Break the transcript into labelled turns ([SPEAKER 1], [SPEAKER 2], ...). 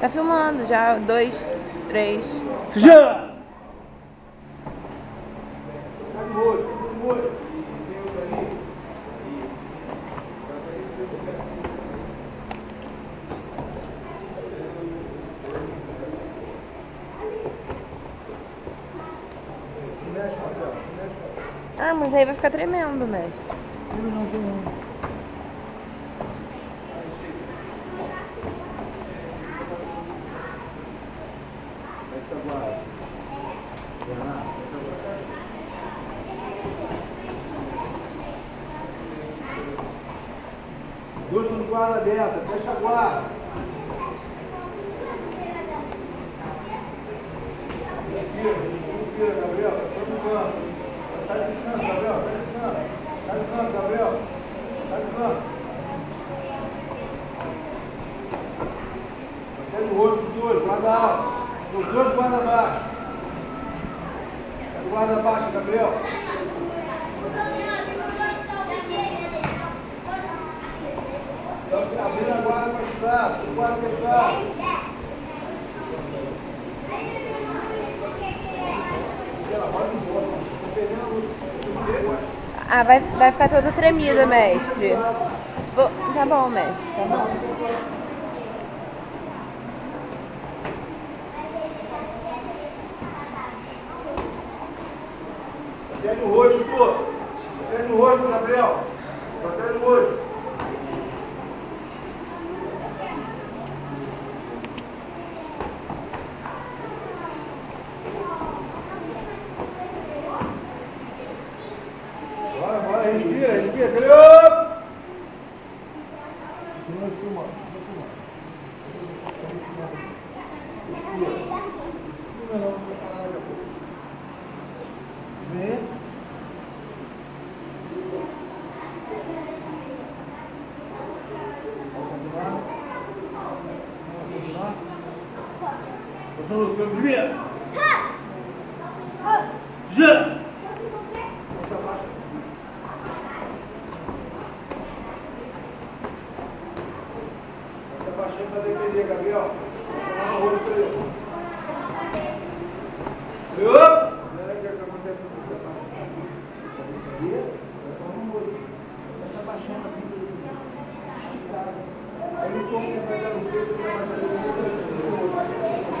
[SPEAKER 1] Tá filmando já. Dois, três.
[SPEAKER 2] Já!
[SPEAKER 1] Ah, mas aí vai ficar tremendo, mestre.
[SPEAKER 2] Dois no guarda aberta, fecha a guarda. Respira, respira, Gabriel. Tá no canto. Sai de canto, Gabriel. Sai de canto. Sai de canto, Gabriel. Até no rosto dos dois, guarda alto. Os dois guarda baixo. Guarda baixo, Gabriel. Então, abrindo a guarda para chutar, o guarda a
[SPEAKER 1] Ah, vai, vai ficar todo tremido, mestre. Vou- Tá bom, mestre. Tá bom.
[SPEAKER 2] Protege o rosto, pô. Protege o rosto, Gabriel. Protege o rosto. Bora, bora, respira, respira. Gabriel! Filmando. Respira. Não, não, vai Já! Abaixando para defender, Gabriel. No rosto o tomar no rosto. Vai se abaixando assim. Aí no som que vai dar no peito, você vai dar tá? Tá um pouco,